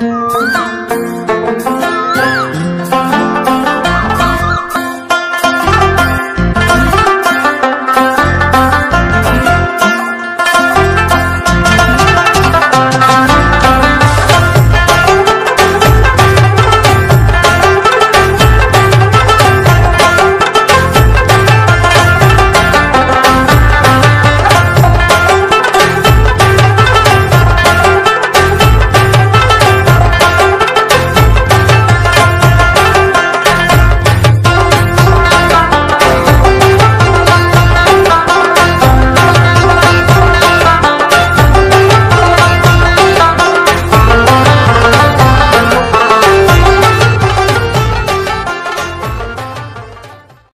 真